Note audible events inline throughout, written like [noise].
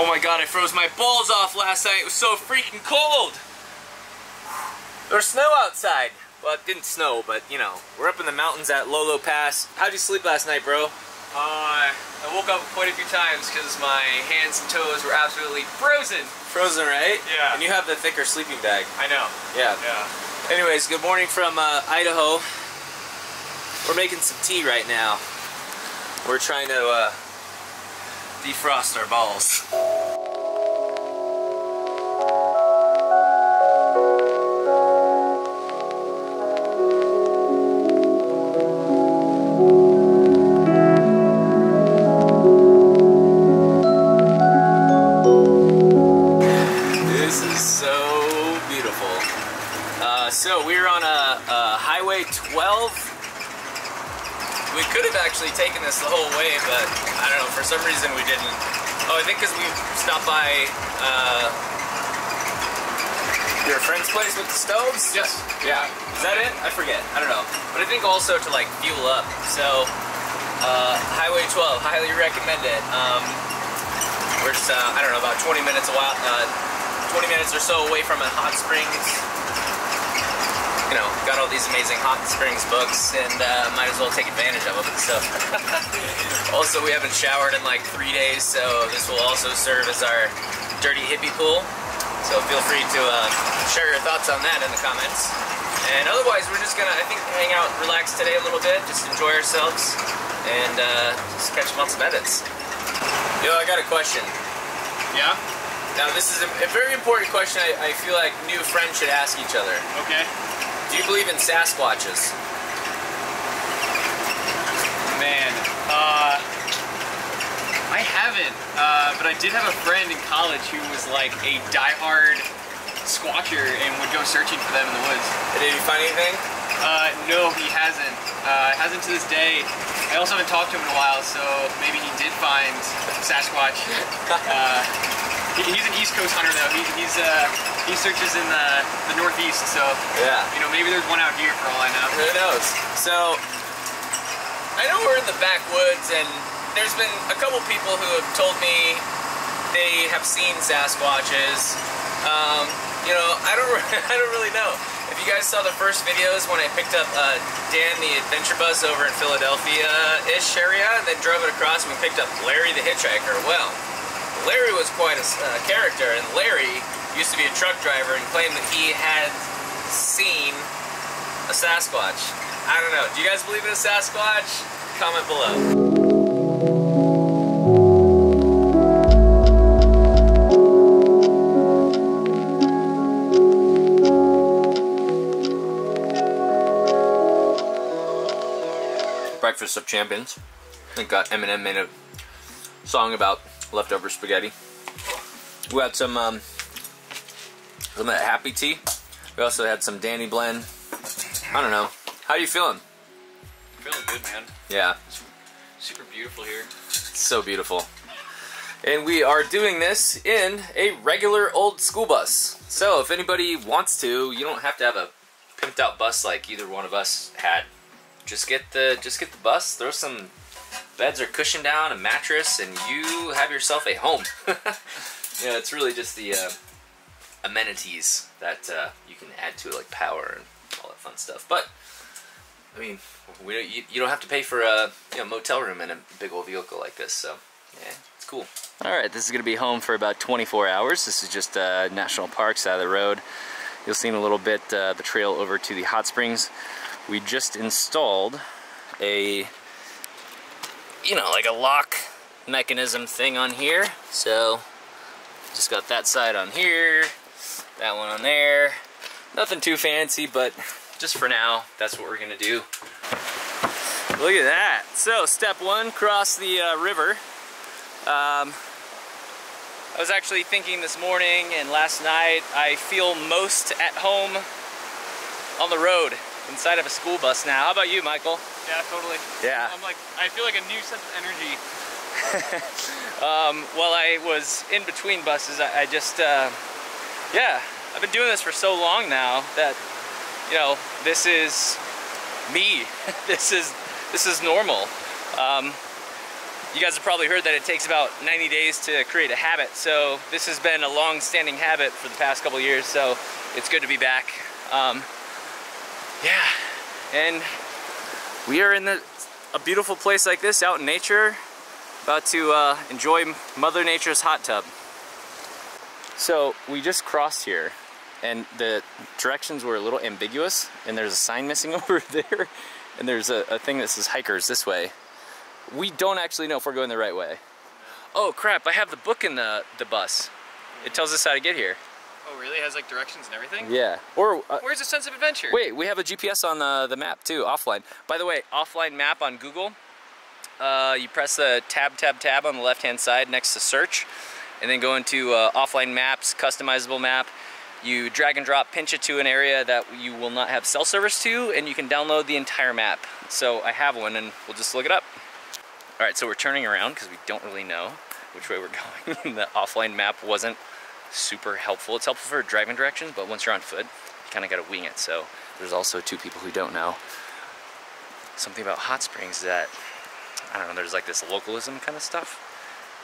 Oh my god, I froze my balls off last night. It was so freaking cold. There's snow outside. Well, it didn't snow, but you know, we're up in the mountains at Lolo Pass. How'd you sleep last night, bro? Uh, I woke up quite a few times because my hands and toes were absolutely frozen. Frozen, right? Yeah. And you have the thicker sleeping bag. I know. Yeah. Yeah. Anyways, good morning from uh, Idaho. We're making some tea right now. We're trying to uh, defrost our balls. Stopped by uh, your friend's place with the stoves? Yes. Yeah. Is that it? I forget. I don't know. But I think also to like fuel up. So, uh, Highway 12, highly recommend it. Um, we're just, uh, I don't know, about 20 minutes a while, uh, 20 minutes or so away from a hot springs. You know, got all these amazing hot springs books, and uh, might as well take advantage of them. So, [laughs] also we haven't showered in like three days, so this will also serve as our dirty hippie pool. So feel free to uh, share your thoughts on that in the comments. And otherwise, we're just gonna, I think, hang out, relax today a little bit, just enjoy ourselves, and uh, just catch lots of edits. Yo, I got a question. Yeah? Now, this is a, a very important question I, I feel like new friends should ask each other. Okay. Do you believe in Sasquatches? Man, uh, I haven't, uh, but I did have a friend in college who was like a diehard squatcher and would go searching for them in the woods. Did you find anything? Uh, no, he hasn't. Uh, hasn't to this day. I also haven't talked to him in a while, so maybe he did find Sasquatch. [laughs] Uh, he, he's an East Coast hunter though. He, he's uh, he searches in the, the Northeast, so Yeah. you know maybe there's one out here for all I know. Who knows? So, I know we're in the backwoods, and there's been a couple people who have told me they have seen Sasquatches. Um, you know, I don't, [laughs] I don't really know. If you guys saw the first videos when I picked up uh, Dan the Adventure Bus over in Philadelphia-ish area, and then drove it across, and we picked up Larry the Hitchhiker. Well, Larry was quite a uh, character, and Larry used to be a truck driver and claimed that he had seen a Sasquatch. I don't know. Do you guys believe in a Sasquatch? Comment below. Breakfast of Champions. I uh, Eminem made a song about leftover spaghetti. We had some um, some of that happy tea. We also had some Danny blend. I don't know. How are you feeling? Feeling good, man. Yeah, Super beautiful here. it's so beautiful. And we are doing this in a regular old school bus. So if anybody wants to, you don't have to have a pimped out bus like either one of us had. Just get the just get the bus, throw some beds are cushioned down, a mattress, and you have yourself a home. [laughs] yeah, it's really just the uh, amenities that uh, you can add to it, like power and all that fun stuff. But I mean, we don't, you, you don't have to pay for a you know, motel room in a big old vehicle like this, so yeah, it's cool. All right, this is gonna be home for about 24 hours. This is just uh, national park side of the road. You'll see in a little bit uh, the trail over to the hot springs. We just installed a, you know, like a lock mechanism thing on here. So, just got that side on here, that one on there. Nothing too fancy, but just for now, that's what we're gonna do. Look at that. So, step one, cross the uh, river. Um, I was actually thinking this morning and last night, I feel most at home on the road inside of a school bus now. How about you, Michael? Yeah, totally. Yeah. I'm like, I feel like a new sense of energy. [laughs] Um, while I was in between buses, I, I just, uh, yeah, I've been doing this for so long now that, you know, this is me. [laughs] this is this is normal. Um, you guys have probably heard that it takes about 90 days to create a habit. So this has been a long-standing habit for the past couple years. So it's good to be back. Um, yeah, and we are in the, a beautiful place like this out in nature, about to uh, enjoy Mother Nature's hot tub. So we just crossed here and the directions were a little ambiguous and there's a sign missing [laughs] over there and there's a, a thing that says hikers this way. We don't actually know if we're going the right way. Oh crap, I have the book in the, the bus. It tells us how to get here. It has like directions and everything? Yeah. Or uh, Where's the sense of adventure? wait, we have a GPS on the, the map too, offline. By the way, offline map on Google. Uh, you press the tab, tab, tab on the left-hand side next to search, and then go into uh, offline maps, customizable map. You drag and drop, pinch it to an area that you will not have cell service to, and you can download the entire map. So I have one, and we'll just look it up. All right, so we're turning around because we don't really know which way we're [laughs] going. the offline map wasn't super helpful. It's helpful for driving directions, but once you're on foot, you kind of got to wing it. So there's also two people who don't know. Something about hot springs that, I don't know, there's like this localism kind of stuff.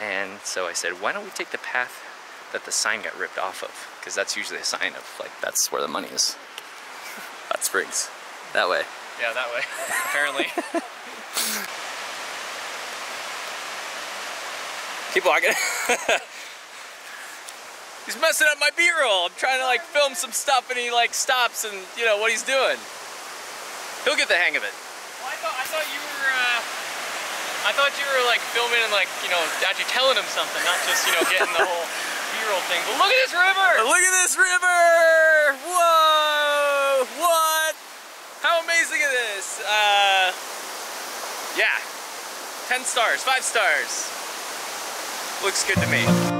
And so I said, why don't we take the path that the sign got ripped off of? Because that's usually a sign of like, that's where the money is. [laughs] Hot springs. That way. Yeah, that way. Apparently. [laughs] Keep walking. [laughs] he's messing up my B-roll. I'm trying to like film some stuff and he like stops and you know what he's doing. He'll get the hang of it. Well, I thought I thought you were uh, I thought you were like filming and like you know actually telling him something, not just you know getting the whole [laughs] B-roll thing. But look at this river! Look at this river! Whoa! What? How amazing is this? Uh, yeah. 10 stars, 5 stars. Looks good to me.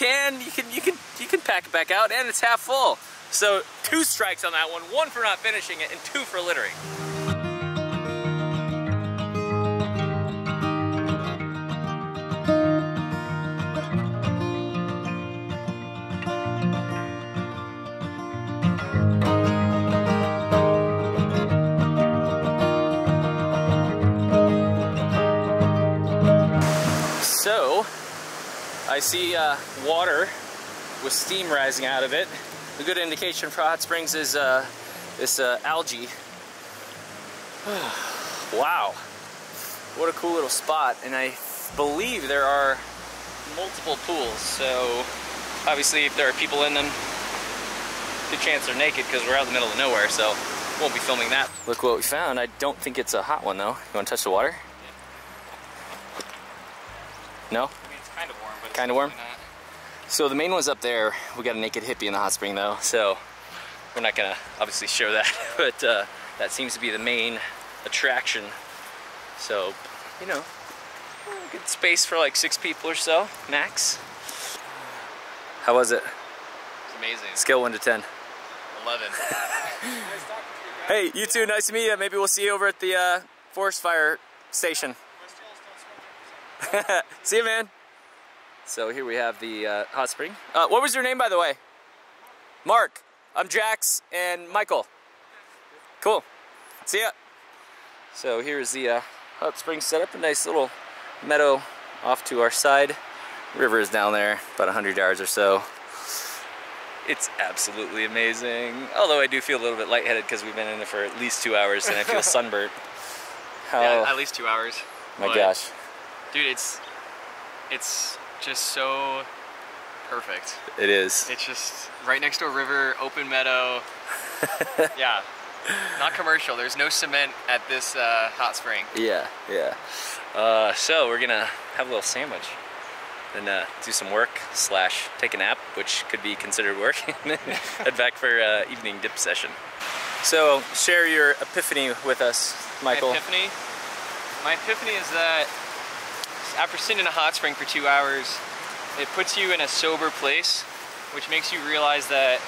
Can, you can you can you can pack it back out and it's half full. So two strikes on that one, one for not finishing it and two for littering. I see uh, water with steam rising out of it. A good indication for hot springs is uh, this uh, algae. [sighs] wow, what a cool little spot. And I believe there are multiple pools. So obviously if there are people in them, good chance they're naked because we're out in the middle of nowhere. So won't be filming that. Look what we found. I don't think it's a hot one though. You want to touch the water? No? I mean, it's kind of warm, but Kinda warm? not. So the main one's up there. We got a naked hippie in the hot spring though, so we're not gonna obviously show that, [laughs] but uh, that seems to be the main attraction. So, you know, good space for like six people or so, max. How was it? It's amazing. Scale one to 10. 11. [laughs] Hey, you too, nice to meet you. Maybe we'll see you over at the uh, forest fire station. [laughs] see you, man. So here we have the uh, hot spring. Uh, what was your name, by the way? Mark. I'm Jax and Michael. Cool. See ya. So here's the uh, hot spring setup. A nice little meadow off to our side. River is down there, about 100 yards or so. It's absolutely amazing. Although I do feel a little bit lightheaded because we've been in it for at least two hours and I feel [laughs] sunburnt. How, Yeah, at least two hours. my gosh. Dude, it's it's just so perfect. It is. It's just right next to a river, open meadow. [laughs] yeah. Not commercial. There's no cement at this uh, hot spring. Yeah, yeah. Uh, so we're gonna have a little sandwich. and uh, do some work slash take a nap, which could be considered work, [laughs] and head back for uh, evening dip session. So share your epiphany with us, Michael. My epiphany? My epiphany is that after sitting in a hot spring for two hours, it puts you in a sober place, which makes you realize that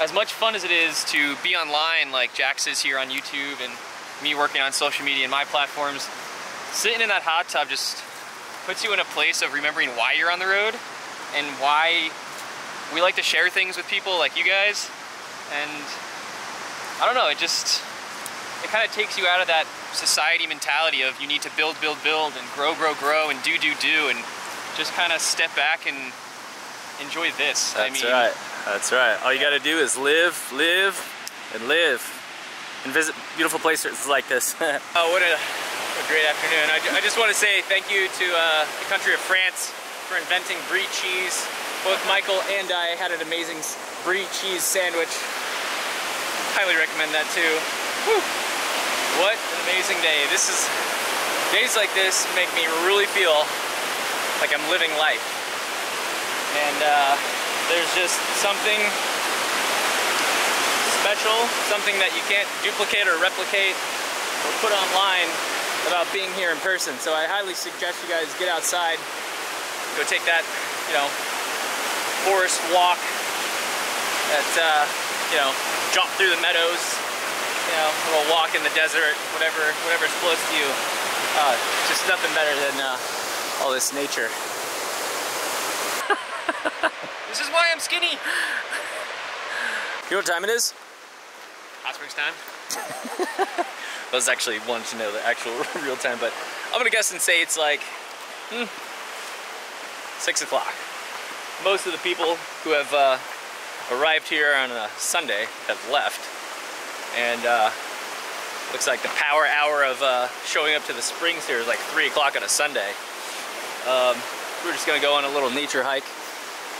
as much fun as it is to be online like Jax is here on YouTube and me working on social media and my platforms, sitting in that hot tub just puts you in a place of remembering why you're on the road and why we like to share things with people like you guys. And I don't know, it just, it kind of takes you out of that society mentality of you need to build, build, build and grow, grow, grow and do, do, do and just kind of step back and enjoy this. That's I mean, right. That's right. All you got to do is live, live, and live, and visit beautiful places like this. [laughs] oh, what a, a, great afternoon! I, I just want to say thank you to uh, the country of France for inventing brie cheese. Both Michael and I had an amazing brie cheese sandwich. Highly recommend that too. Whew. What an amazing day! This is days like this make me really feel like I'm living life. And uh, there's just something special, something that you can't duplicate or replicate or put online about being here in person. So I highly suggest you guys get outside, go take that, you know, forest walk, that, uh, you know, jump through the meadows, you know, a little walk in the desert, whatever, whatever's close to you. Uh, just nothing better than uh, all this nature. [laughs] this is why I'm skinny. You know what time it is? Hot Springs time. [laughs] I was actually wanting to know the actual [laughs] real time, but I'm gonna guess and say it's like hmm, six o'clock. Most of the people who have uh, arrived here on a Sunday have left, and uh, looks like the power hour of uh, showing up to the springs here is like three o'clock on a Sunday. Um, we're just gonna go on a little nature hike,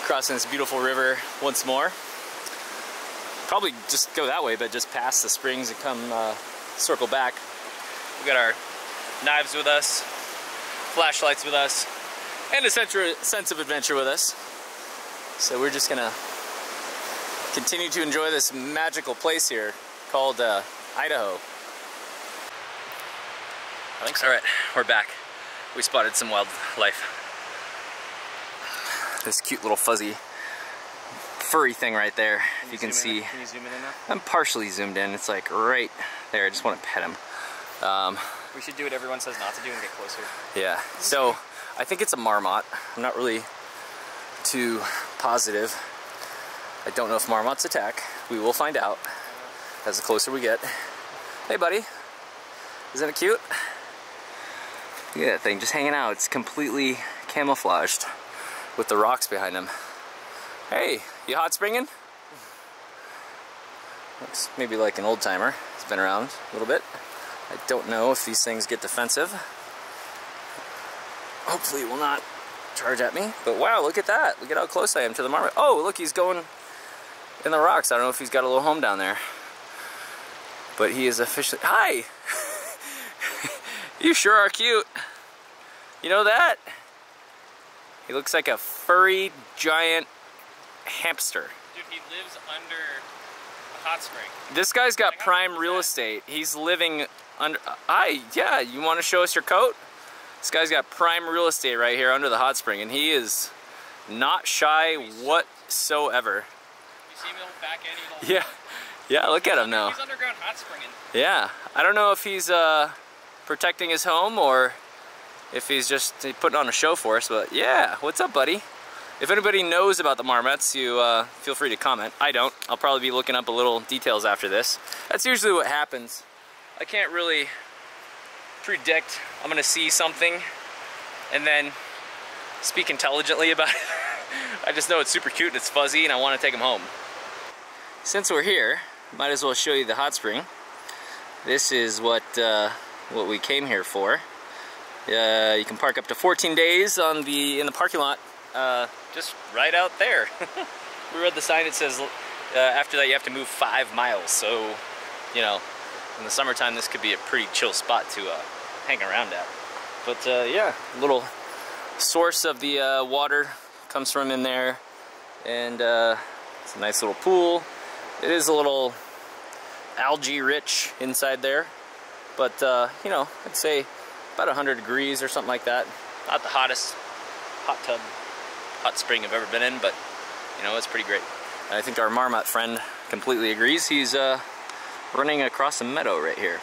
crossing this beautiful river once more. Probably just go that way, but just past the springs and come uh, circle back. We got our knives with us, flashlights with us, and a sense of adventure with us. So we're just gonna continue to enjoy this magical place here called uh, Idaho. I think so. All right, we're back we spotted some wildlife. This cute little fuzzy furry thing right there. Can you, you can see. Can you zoom in enough? I'm partially zoomed in. It's like right there. I just want to pet him. Um, we should do what everyone says not to do and get closer. Yeah. So I think it's a marmot. I'm not really too positive. I don't know if marmots attack. We will find out as the closer we get. Hey, buddy. Isn't it cute? Look at that thing, just hanging out. It's completely camouflaged with the rocks behind him. Hey, you hot springing? Looks maybe like an old timer. It's been around a little bit. I don't know if these things get defensive. Hopefully it will not charge at me. But wow, look at that. Look at how close I am to the marmot. Oh, look, he's going in the rocks. I don't know if he's got a little home down there. But he is officially... Hi! [laughs] You sure are cute. You know that? He looks like a furry, giant hamster. Dude, he lives under a hot spring. This guy's got like, prime real that? estate. He's living under... Hi, yeah, you want to show us your coat? This guy's got prime real estate right here under the hot spring, and he is not shy whatsoever. You see him back end? Yeah. Yeah, look at him now. He's underground hot springing. Yeah. I don't know if he's... uh protecting his home or if he's just putting on a show for us. But yeah, what's up, buddy? If anybody knows about the marmots, you uh, feel free to comment. I don't. I'll probably be looking up a little details after this. That's usually what happens. I can't really predict I'm gonna see something and then speak intelligently [laughs] about it. I just know it's super cute and it's fuzzy and I want to take him home. Since we're here, might as well show you the hot spring. This is what uh, what we came here for. Uh, you can park up to 14 days on the in the parking lot, uh, just right out there. [laughs] we read the sign. It says uh, after that you have to move five miles. So, you know, in the summertime this could be a pretty chill spot to uh, hang around at. But uh, yeah, little source of the water comes from in there. And it's a nice little pool. It is a little algae rich inside there. But, uh, you know, I'd say about 100 degrees or something like that. Not the hottest hot tub, hot spring I've ever been in, but, you know, it's pretty great. I think our Marmot friend completely agrees. He's uh, running across a meadow right here.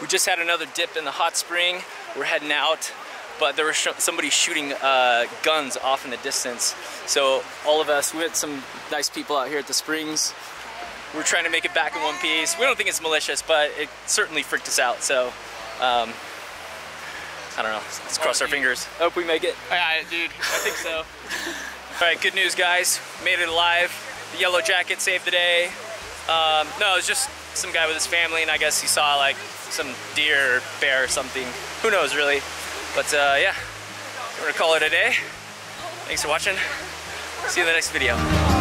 We just had another dip in the hot spring. We're heading out, but there was sh somebody shooting uh, guns off in the distance. So all of us, we had some nice people out here at the springs. We're trying to make it back in one piece. We don't think it's malicious, but it certainly freaked us out. So, um, I don't know. Let's cross our fingers. Hope we make it. Yeah, dude, I think so. [laughs] All right, good news, guys. Made it alive. The yellow jacket saved the day. Um, no, it was just some guy with his family, and I guess he saw like some deer or bear or something. Who knows, really? But uh, yeah, we're gonna call it a day. Thanks for watching. See you in the next video.